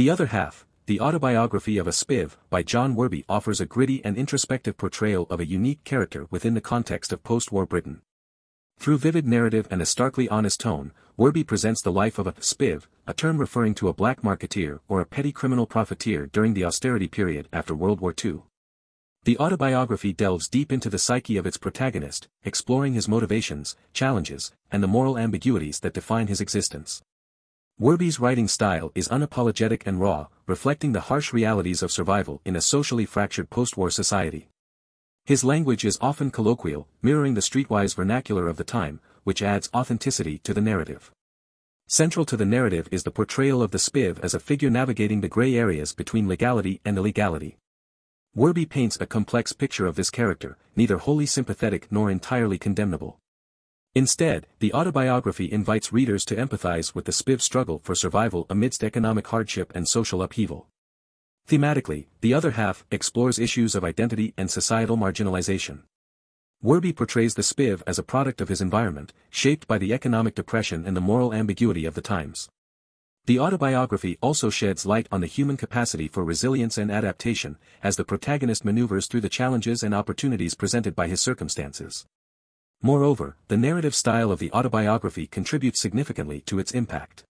The other half, the autobiography of a Spiv, by John Worby offers a gritty and introspective portrayal of a unique character within the context of post-war Britain. Through vivid narrative and a starkly honest tone, Worby presents the life of a spiv, a term referring to a black marketeer or a petty criminal profiteer during the austerity period after World War II. The autobiography delves deep into the psyche of its protagonist, exploring his motivations, challenges, and the moral ambiguities that define his existence. Worby's writing style is unapologetic and raw, reflecting the harsh realities of survival in a socially fractured post-war society. His language is often colloquial, mirroring the streetwise vernacular of the time, which adds authenticity to the narrative. Central to the narrative is the portrayal of the Spiv as a figure navigating the gray areas between legality and illegality. Worby paints a complex picture of this character, neither wholly sympathetic nor entirely condemnable. Instead, the autobiography invites readers to empathize with the Spiv's struggle for survival amidst economic hardship and social upheaval. Thematically, the other half explores issues of identity and societal marginalization. Worby portrays the Spiv as a product of his environment, shaped by the economic depression and the moral ambiguity of the times. The autobiography also sheds light on the human capacity for resilience and adaptation, as the protagonist maneuvers through the challenges and opportunities presented by his circumstances. Moreover, the narrative style of the autobiography contributes significantly to its impact.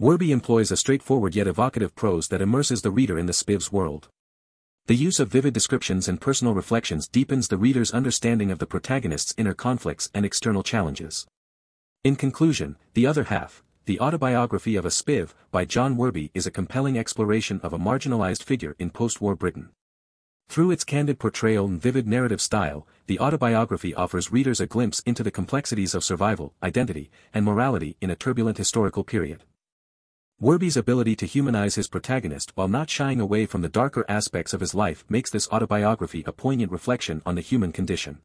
Worby employs a straightforward yet evocative prose that immerses the reader in the Spiv's world. The use of vivid descriptions and personal reflections deepens the reader's understanding of the protagonist's inner conflicts and external challenges. In conclusion, The Other Half, the autobiography of a Spiv, by John Worby is a compelling exploration of a marginalized figure in post-war Britain. Through its candid portrayal and vivid narrative style, the autobiography offers readers a glimpse into the complexities of survival, identity, and morality in a turbulent historical period. Worby's ability to humanize his protagonist while not shying away from the darker aspects of his life makes this autobiography a poignant reflection on the human condition.